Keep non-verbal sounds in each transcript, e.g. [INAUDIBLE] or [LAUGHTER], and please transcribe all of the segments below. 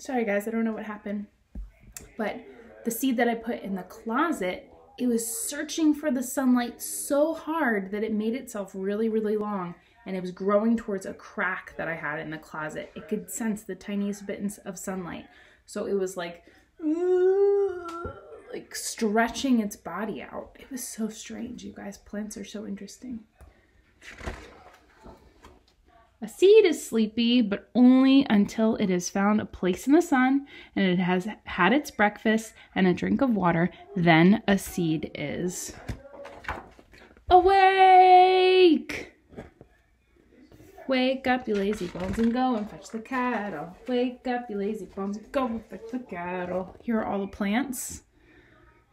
Sorry guys, I don't know what happened. But the seed that I put in the closet, it was searching for the sunlight so hard that it made itself really, really long and it was growing towards a crack that I had in the closet. It could sense the tiniest bits of sunlight. So it was like, like stretching its body out. It was so strange, you guys. Plants are so interesting. Seed is sleepy, but only until it has found a place in the sun and it has had its breakfast and a drink of water. Then a seed is awake. Wake up, you lazy bones, and go and fetch the cattle. Wake up, you lazy bones, and go and fetch the cattle. Here are all the plants. [CLEARS THROAT]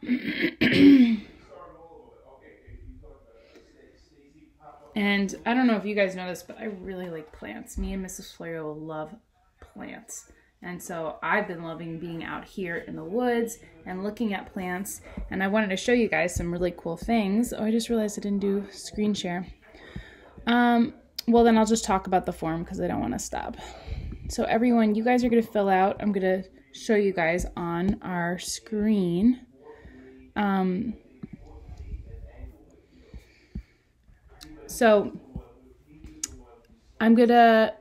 And I don't know if you guys know this, but I really like plants. Me and Mrs. Florio love plants. And so I've been loving being out here in the woods and looking at plants. And I wanted to show you guys some really cool things. Oh, I just realized I didn't do screen share. Um, well, then I'll just talk about the form because I don't want to stop. So everyone, you guys are going to fill out. I'm going to show you guys on our screen. Um, So I'm gonna,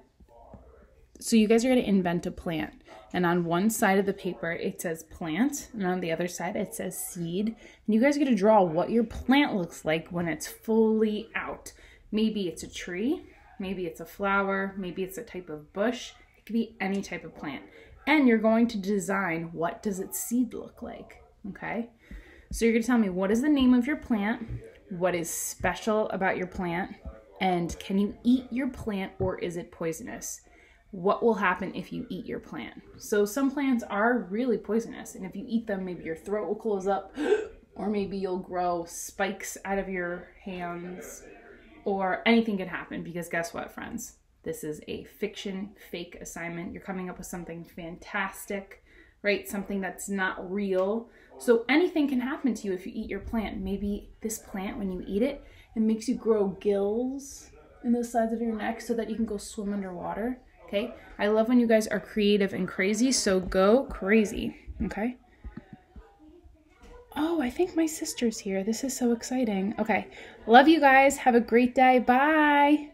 so you guys are gonna invent a plant. And on one side of the paper, it says plant, and on the other side, it says seed. And you guys are gonna draw what your plant looks like when it's fully out. Maybe it's a tree, maybe it's a flower, maybe it's a type of bush. It could be any type of plant. And you're going to design what does its seed look like, okay? So you're gonna tell me what is the name of your plant, what is special about your plant, and can you eat your plant or is it poisonous? What will happen if you eat your plant? So, some plants are really poisonous, and if you eat them, maybe your throat will close up, [GASPS] or maybe you'll grow spikes out of your hands, or anything can happen because guess what, friends? This is a fiction, fake assignment. You're coming up with something fantastic, right? Something that's not real so anything can happen to you if you eat your plant. Maybe this plant, when you eat it, it makes you grow gills in the sides of your neck so that you can go swim underwater. Okay? I love when you guys are creative and crazy, so go crazy. Okay? Oh, I think my sister's here. This is so exciting. Okay. Love you guys. Have a great day. Bye.